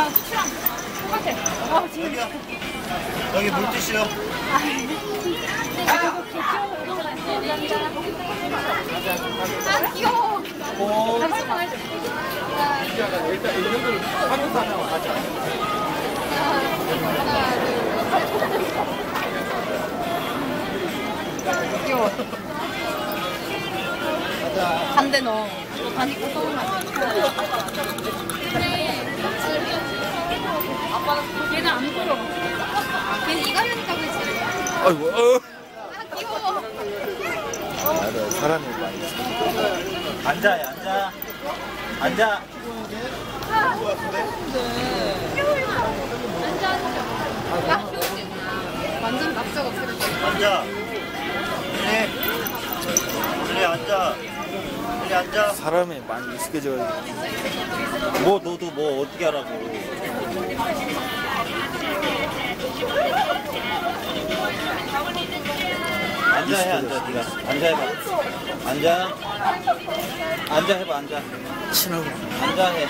그냥 수치랑 똑같아. 어, 지금. 여기요. 여기 물티슈요. 아, 귀여워. 오. 일단 이 정도를 하면서 하나 가자. 귀여워. 간대 너. 너 다니까 서운하지. 얘는 안 보여. 걔는 이가려니까 그렇지. 아이고, 어. 아, 귀여워. 맞아, 사람이 많이. 앉아, 앉아. 앉아. 앉아, 앉아. 야, 완전 낙서가 없어. 앉아. 그래. 그래, 앉아. 그래, 앉아. 사람이 많이 익숙해져가지고. 뭐, 너도 뭐 어떻게 하라고. 앉아 해, 앉아, 네가. 앉아 해봐. 앉아. 앉아 해봐, 앉아. 친하고. 앉아 해.